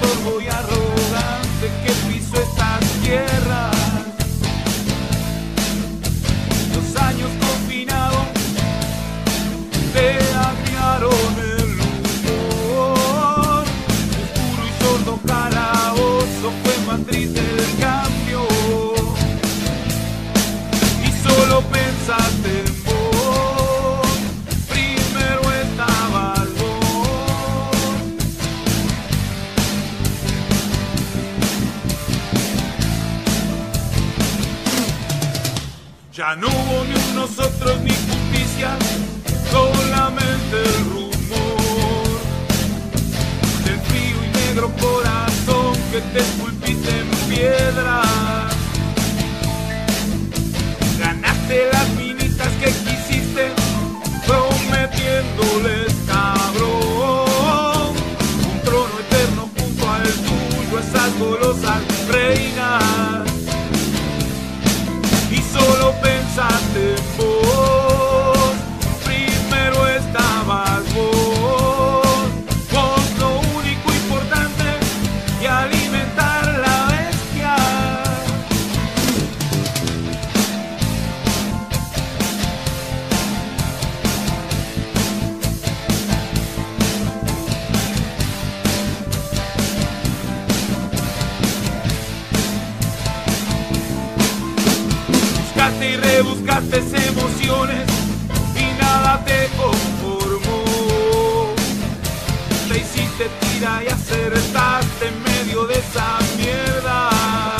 pastor voy a. Ya no hubo ni un nosotros ni justicia, solamente el rumor del frío y negro corazón que te y rebuscaste emociones y nada te conformó. Te hiciste tira y acertaste en medio de esa mierda.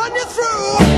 run you through.